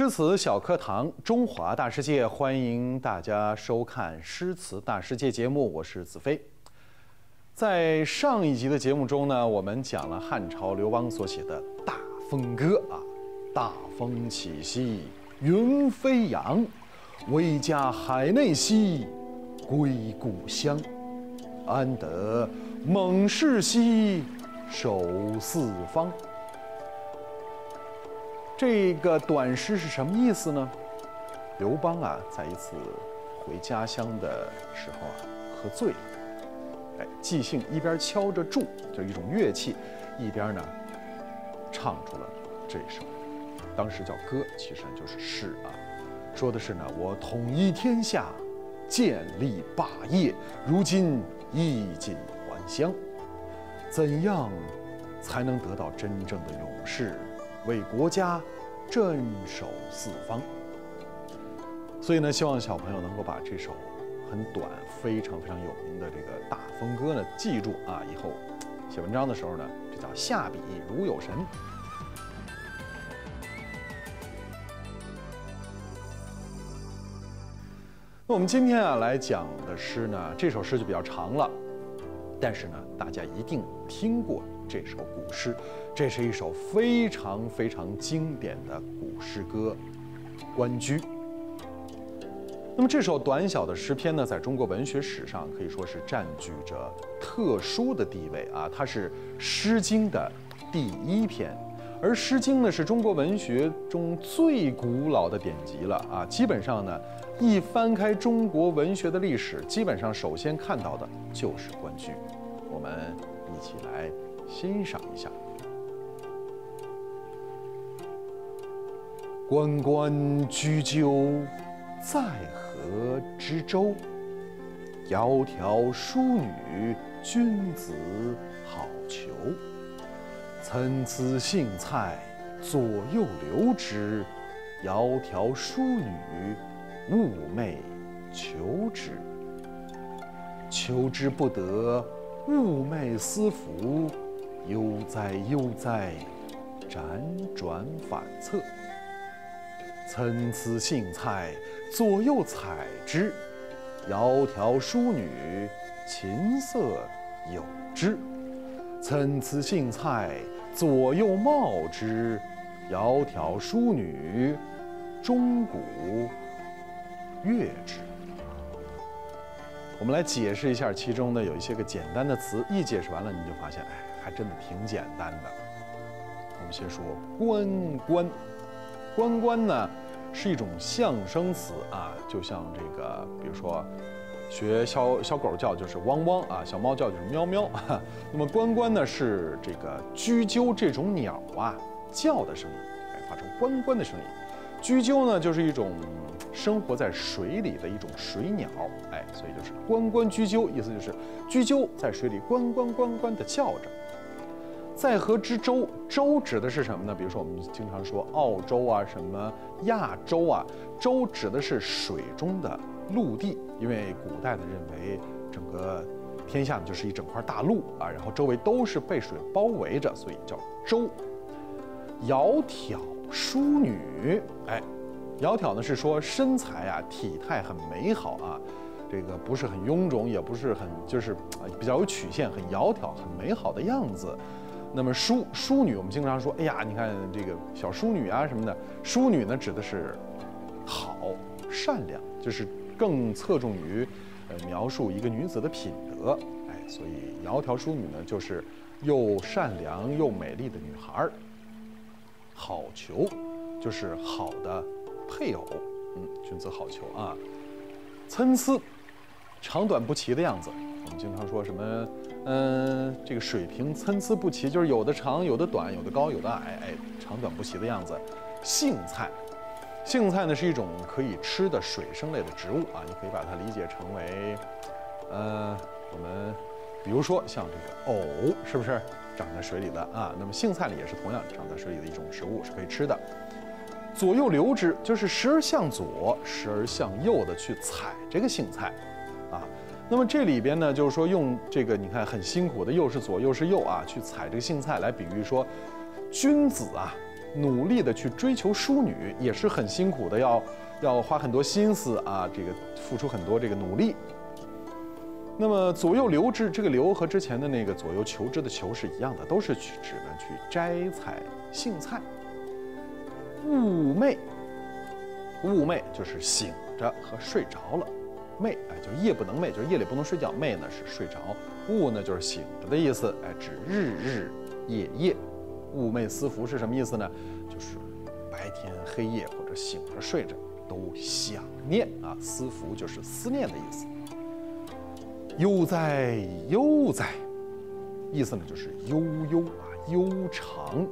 诗词小课堂，中华大世界，欢迎大家收看《诗词大世界》节目，我是子飞。在上一集的节目中呢，我们讲了汉朝刘邦所写的《大风歌》啊，“大风起兮云飞扬，威加海内兮归故乡。安得猛士兮守四方。”这个短诗是什么意思呢？刘邦啊，在一次回家乡的时候啊，喝醉了，哎，即兴一边敲着柱，就一种乐器，一边呢，唱出了这首，当时叫歌，其实就是诗啊，说的是呢，我统一天下，建立霸业，如今衣锦还乡，怎样才能得到真正的勇士？为国家镇守四方，所以呢，希望小朋友能够把这首很短、非常非常有名的这个大风歌呢记住啊，以后写文章的时候呢，这叫下笔如有神。那我们今天啊来讲的诗呢，这首诗就比较长了，但是呢，大家一定听过。这首古诗，这是一首非常非常经典的古诗歌《关雎》。那么这首短小的诗篇呢，在中国文学史上可以说是占据着特殊的地位啊！它是《诗经》的第一篇，而《诗经》呢是中国文学中最古老的典籍了啊！基本上呢，一翻开中国文学的历史，基本上首先看到的就是《关雎》。我们一起来。欣赏一下，《关关雎鸠，在河之洲。窈窕淑女，君子好逑。参差荇菜，左右流之。窈窕淑女，寤寐求之。求之不得，寤寐思服。悠哉悠哉，辗转反侧。参差荇菜，左右采之。窈窕淑女，琴瑟友之。参差荇菜，左右芼之。窈窕淑女，钟鼓乐之。我们来解释一下其中的有一些个简单的词，一解释完了，你就发现，哎。还真的挺简单的。我们先说“关关”，“关关”呢是一种象声词啊，就像这个，比如说学小小狗叫就是“汪汪”啊，小猫叫就是“喵喵”。那么“关关”呢是这个雎鸠这种鸟啊叫的声音，哎，发出“关关”的声音。雎鸠呢就是一种生活在水里的一种水鸟，哎，所以就是“关关雎鸠”，意思就是雎鸠在水里“关关关关”的叫着。在河之洲，洲指的是什么呢？比如说我们经常说澳洲啊，什么亚洲啊，洲指的是水中的陆地，因为古代的认为整个天下呢就是一整块大陆啊，然后周围都是被水包围着，所以叫洲。窈窕淑女，哎，窈窕呢是说身材啊，体态很美好啊，这个不是很臃肿，也不是很就是比较有曲线，很窈窕，很美好的样子。那么淑淑女，我们经常说，哎呀，你看这个小淑女啊什么的。淑女呢，指的是好、善良，就是更侧重于呃描述一个女子的品德。哎，所以窈窕淑女呢，就是又善良又美丽的女孩儿。好逑，就是好的配偶。嗯，君子好逑啊。参差，长短不齐的样子。我们经常说什么？嗯，这个水平参差不齐，就是有的长，有的短，有的高，有的矮，哎，长短不齐的样子。荇菜，荇菜呢是一种可以吃的水生类的植物啊，你可以把它理解成为，呃，我们比如说像这个藕，是不是长在水里的啊？那么荇菜呢也是同样长在水里的一种植物，是可以吃的。左右流之，就是时而向左，时而向右的去采这个荇菜，那么这里边呢，就是说用这个，你看很辛苦的，又是左又是右啊，去采这个荇菜，来比喻说，君子啊，努力的去追求淑女，也是很辛苦的，要要花很多心思啊，这个付出很多这个努力。那么左右留之，这个留和之前的那个左右求之的求是一样的，都是去指呢去摘采荇菜。寤寐，寤寐就是醒着和睡着了，寐哎就是夜不能寐，就是夜里不能睡觉。寐呢是睡着，寤呢就是醒着的意思，哎指日日夜夜。寤寐思服是什么意思呢？就是白天黑夜或者醒着睡着都想念啊，思服就是思念的意思。悠哉悠哉，意思呢就是悠悠啊悠长。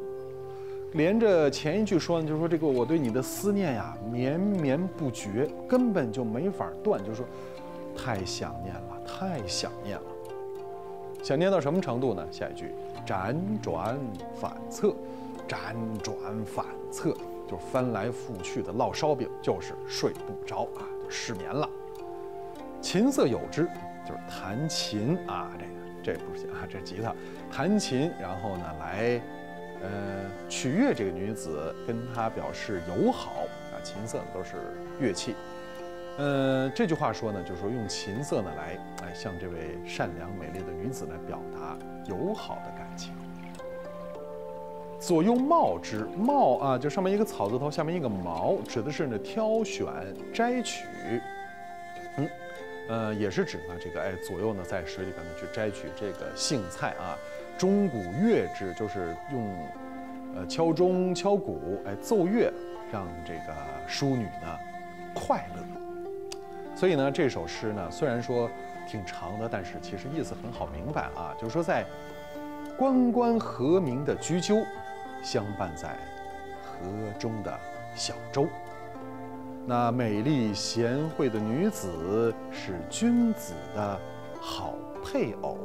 连着前一句说呢，就是说这个我对你的思念呀绵绵不绝，根本就没法断，就是说太想念了，太想念了。想念到什么程度呢？下一句辗转反侧，辗转反侧就翻来覆去的烙烧饼，就是睡不着啊，就失眠了。琴瑟友之。就是弹琴啊，这个这不行啊，这是吉他，弹琴，然后呢来，呃取悦这个女子，跟她表示友好啊。琴瑟都是乐器，呃这句话说呢，就是说用琴瑟呢来来向这位善良美丽的女子来表达友好的感情。左右芼之，芼啊就上面一个草字头，下面一个毛，指的是呢挑选摘取，嗯。呃，也是指呢，这个哎，左右呢在水里边呢去摘取这个荇菜啊，钟鼓乐之，就是用呃敲钟敲鼓哎奏乐，让这个淑女呢快乐。所以呢，这首诗呢虽然说挺长的，但是其实意思很好明白啊，就是说在关关和鸣的雎鸠，相伴在河中的小舟。那美丽贤惠的女子是君子的好配偶。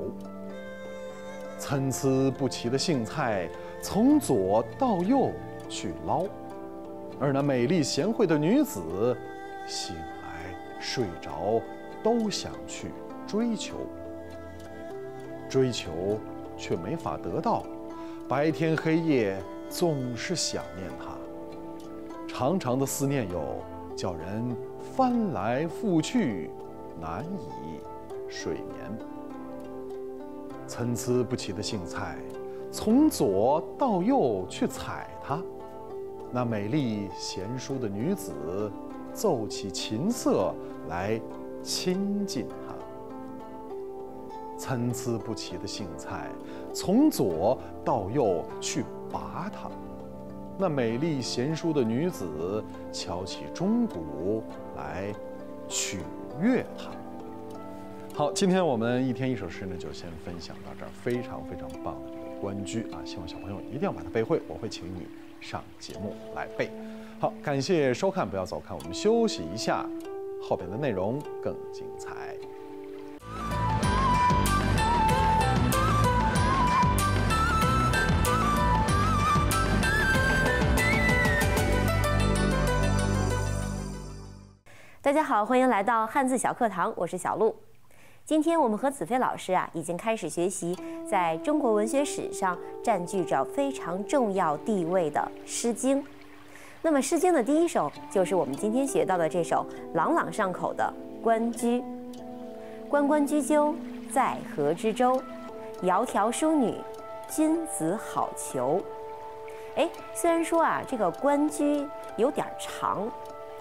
参差不齐的荇菜从左到右去捞，而那美丽贤惠的女子醒来睡着都想去追求，追求却没法得到，白天黑夜总是想念她，长长的思念有。叫人翻来覆去，难以睡眠。参差不齐的荇菜，从左到右去采它。那美丽贤淑的女子，奏起琴瑟来亲近它。参差不齐的荇菜，从左到右去拔它。那美丽贤淑的女子敲起钟鼓来取悦他。好，今天我们一天一首诗呢，就先分享到这儿。非常非常棒的这个《关雎》啊，希望小朋友一定要把它背会。我会请你上节目来背。好，感谢收看，不要走开，我们休息一下，后边的内容更精彩。大家好，欢迎来到汉字小课堂，我是小璐。今天我们和子飞老师啊，已经开始学习在中国文学史上占据着非常重要地位的《诗经》。那么，《诗经》的第一首就是我们今天学到的这首朗朗上口的《关雎》。关关雎鸠，在河之洲。窈窕淑女，君子好逑。哎，虽然说啊，这个《关雎》有点长。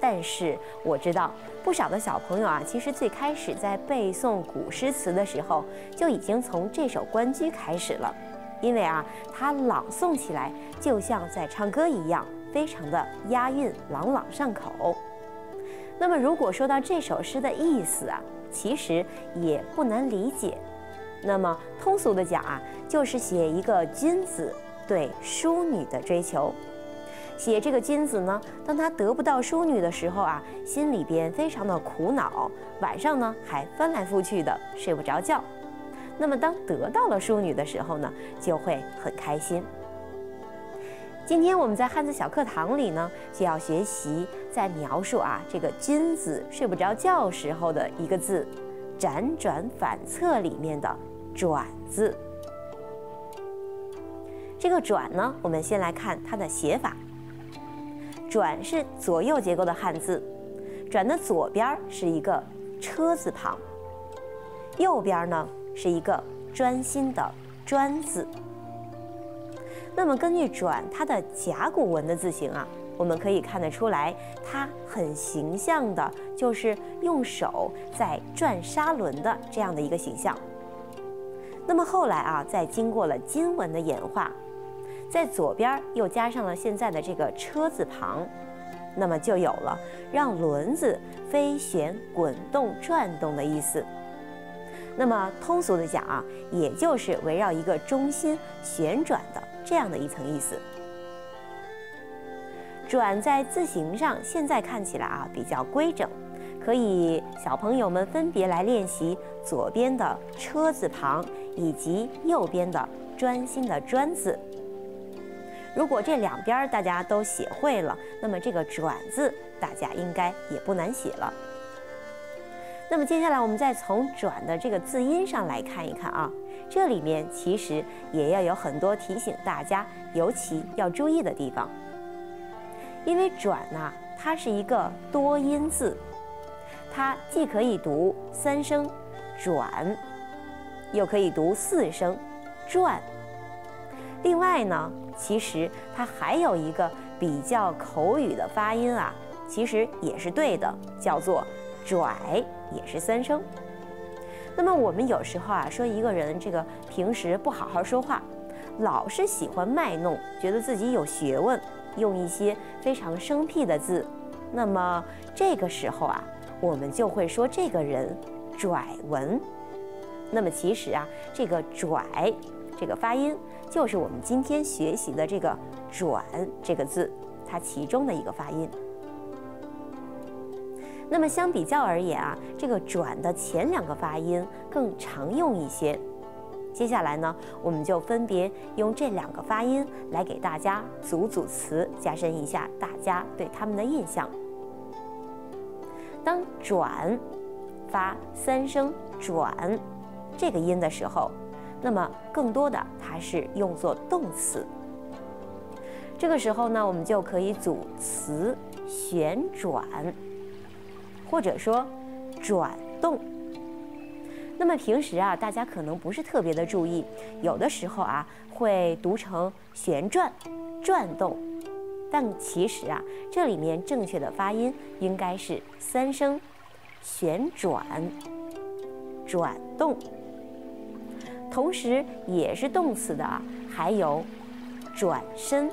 但是我知道不少的小朋友啊，其实最开始在背诵古诗词的时候，就已经从这首《关雎》开始了，因为啊，它朗诵起来就像在唱歌一样，非常的押韵，朗朗上口。那么，如果说到这首诗的意思啊，其实也不难理解。那么通俗的讲啊，就是写一个君子对淑女的追求。写这个君子呢，当他得不到淑女的时候啊，心里边非常的苦恼，晚上呢还翻来覆去的睡不着觉。那么当得到了淑女的时候呢，就会很开心。今天我们在汉字小课堂里呢，就要学习在描述啊这个君子睡不着觉时候的一个字，辗转反侧里面的转字。这个转呢，我们先来看它的写法。转是左右结构的汉字，转的左边是一个车字旁，右边呢是一个专心的专字。那么根据转它的甲骨文的字形啊，我们可以看得出来，它很形象的，就是用手在转砂轮的这样的一个形象。那么后来啊，在经过了金文的演化，在左边又加上了现在的这个车字旁，那么就有了让轮子飞旋、滚动、转动的意思。那么通俗的讲啊，也就是围绕一个中心旋转的这样的一层意思。转在字形上，现在看起来啊比较规整，可以小朋友们分别来练习左边的车字旁以及右边的专心的专字。如果这两边大家都写会了，那么这个转字大家应该也不难写了。那么接下来我们再从转的这个字音上来看一看啊，这里面其实也要有很多提醒大家，尤其要注意的地方。因为转呐，它是一个多音字，它既可以读三声转，又可以读四声转。另外呢，其实它还有一个比较口语的发音啊，其实也是对的，叫做拽。也是三声。那么我们有时候啊说一个人这个平时不好好说话，老是喜欢卖弄，觉得自己有学问，用一些非常生僻的字，那么这个时候啊，我们就会说这个人拽文。那么其实啊，这个拽这个发音就是我们今天学习的这个转这个字，它其中的一个发音。那么相比较而言啊，这个转的前两个发音更常用一些。接下来呢，我们就分别用这两个发音来给大家组组词，加深一下大家对他们的印象。当转发三声转这个音的时候，那么更多的它是用作动词。这个时候呢，我们就可以组词旋转。或者说转动，那么平时啊，大家可能不是特别的注意，有的时候啊会读成旋转、转动，但其实啊，这里面正确的发音应该是三声旋转、转动。同时也是动词的啊，还有转身。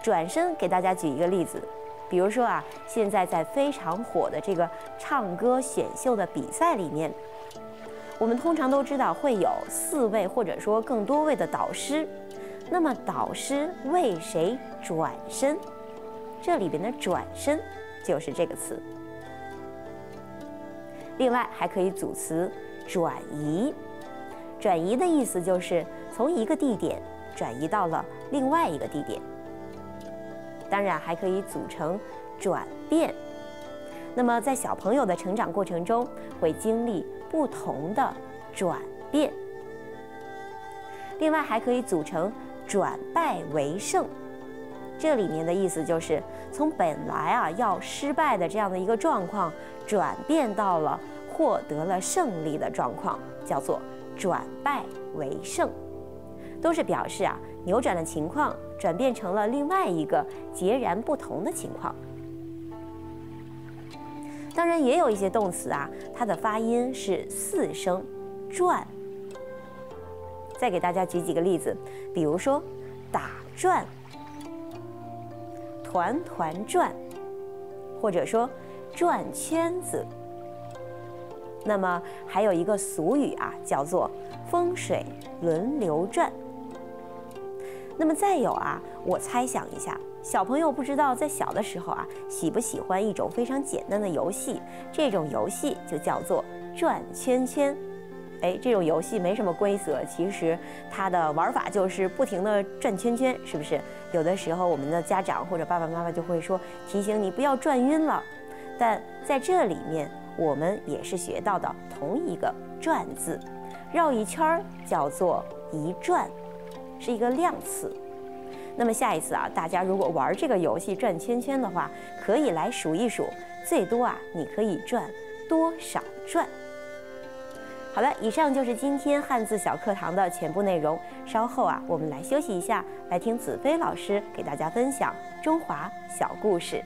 转身，给大家举一个例子。比如说啊，现在在非常火的这个唱歌选秀的比赛里面，我们通常都知道会有四位或者说更多位的导师。那么导师为谁转身？这里边的转身就是这个词。另外还可以组词转移。转移的意思就是从一个地点转移到了另外一个地点。当然还可以组成转变。那么在小朋友的成长过程中，会经历不同的转变。另外还可以组成转败为胜。这里面的意思就是从本来啊要失败的这样的一个状况，转变到了获得了胜利的状况，叫做转败为胜，都是表示啊扭转的情况。转变成了另外一个截然不同的情况。当然，也有一些动词啊，它的发音是四声转。再给大家举几个例子，比如说打转、团团转，或者说转圈子。那么还有一个俗语啊，叫做风水轮流转。那么再有啊，我猜想一下，小朋友不知道在小的时候啊，喜不喜欢一种非常简单的游戏？这种游戏就叫做转圈圈。哎，这种游戏没什么规则，其实它的玩法就是不停的转圈圈，是不是？有的时候我们的家长或者爸爸妈妈就会说提醒你不要转晕了。但在这里面，我们也是学到的同一个转字，绕一圈儿叫做一转。是一个量词，那么下一次啊，大家如果玩这个游戏转圈圈的话，可以来数一数，最多啊，你可以转多少转？好了，以上就是今天汉字小课堂的全部内容。稍后啊，我们来休息一下，来听子飞老师给大家分享中华小故事。